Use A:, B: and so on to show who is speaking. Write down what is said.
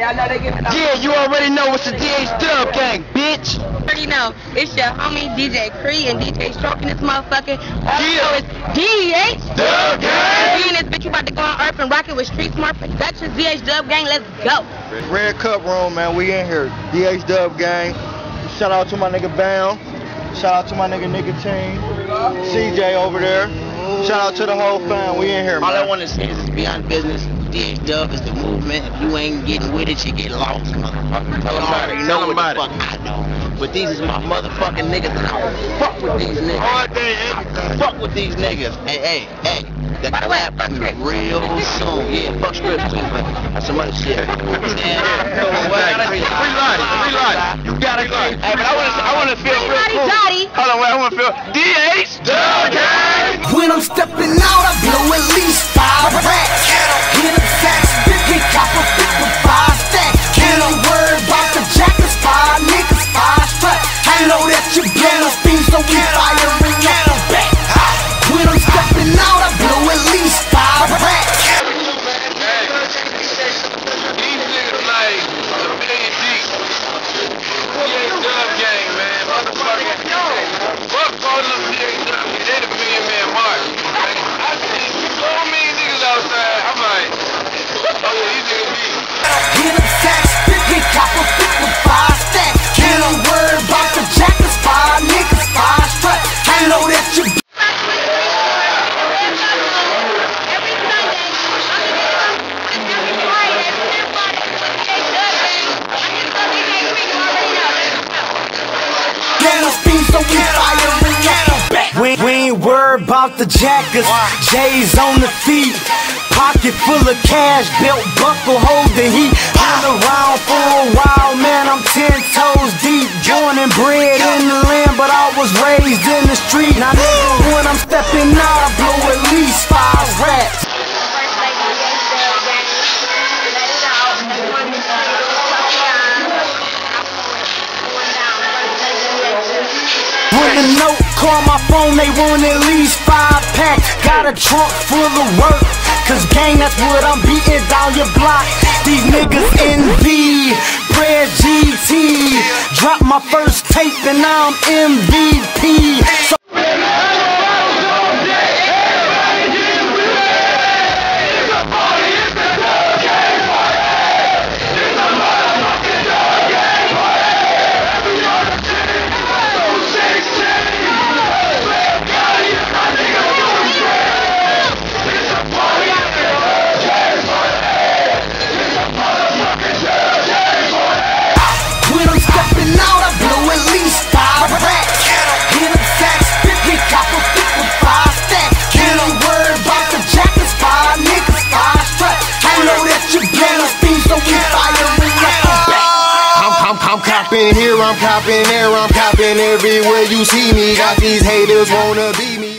A: I know they get.
B: Yeah, you already know it's the DH Dub gang, bitch.
C: already know. It's your homie DJ Cree and DJ Stroking this motherfucker.
B: Yeah.
C: Also, it's DH
B: Dub
C: We in this bitch, you about to go on Earth and rock it with Street Smart Productions, DH Dub Gang, let's go.
D: Red Cup Room, man. We in here. DH Dub Gang. Shout out to my nigga Bam. Shout out to my nigga Nicotine. CJ over there. Shout out to the whole fam. We in here,
E: All I
D: man.
E: want to say is beyond business. DH Dub is the movement. If you ain't getting with it, you get lost, motherfucker.
B: Tell 'em
E: You
B: about it.
E: know
B: Tell 'em
E: what
B: about
E: the
B: it.
E: fuck I know. But these is my motherfucking niggas, and I don't fuck with these niggas.
B: All day, eh? every
E: Fuck with these niggas. Hey, hey, hey. The clap coming real soon. Yeah, fuck scripts too, man. That's some other shit. Yeah.
B: Free Lottie, free Lottie. You gotta get.
E: Hey, but I want to, I want to feel real
C: Lottie
E: cool.
C: Dottie.
B: Hold on, wait, I wanna feel DH
F: blow a speed, so we firing at the back. We, we ain't worried about the jackets, J's on the feet. Pocket full of cash, belt buckle, hold the heat. Been around for a while, man, I'm ten toes deep. Born and bred in the land, but I was raised in the street. Now, when I'm stepping out, I blow at least five racks. The note call my phone, they want at least five packs. Got a trunk full of work, cause gang, that's what I'm beating down your block. These niggas NV, Bread GT. Drop my first tape and now I'm MVP.
D: Copping here, I'm copping there, I'm copping everywhere you see me. Got these haters wanna be me.